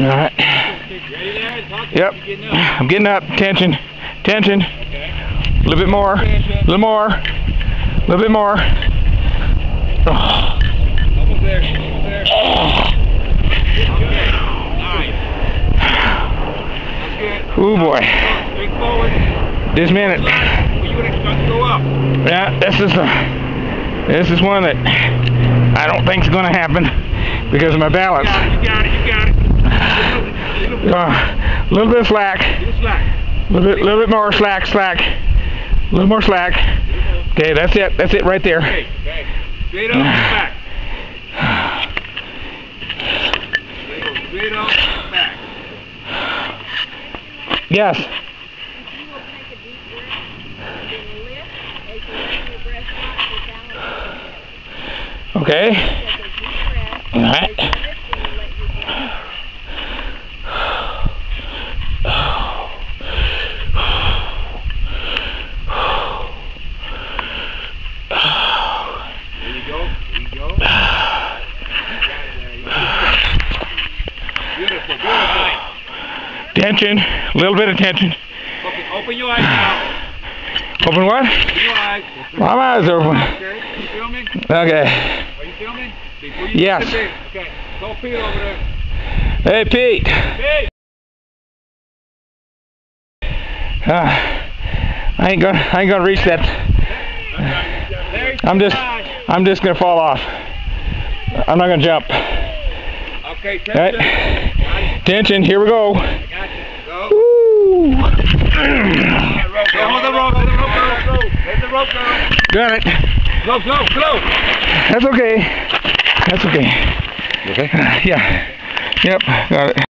All right. Ready there? Talk Yep. I'm getting up. Tension. Tension. A little bit more. A little more. A little bit more. Oh. Ooh boy. This minute. Gonna. Yeah, this is a, this is one that I don't think is going to happen because of my balance. Uh, a little bit of slack. Little bit, little bit more slack, slack. A little more slack. Okay, that's it. That's it right there. Okay. Okay. Back. Straight up. Back. Yes. You will take a deep breath, then lift. As you let your breath out, your balance will Okay. Take a deep breath. All As right. you lift, then you let your breath There you go. There you go. You got it there. You got it. Beautiful. Beautiful. Tension. A little bit of tension. Open, open your eyes now. Open what? Open your eyes. My eyes are open. Okay. Are you filming? Okay. Are you filming? Before you Yes. Okay. Go Pete over there. Hey, Pete. Pete. Uh, I ain't gonna, I ain't gonna reach that. I'm just. I'm just gonna fall off. I'm not gonna jump. Okay. Right. Tension. Tension. Here we. Go. Got it. Slow, slow, slow. That's okay. That's okay. You Okay. Uh, Yeah. Yep. Got it.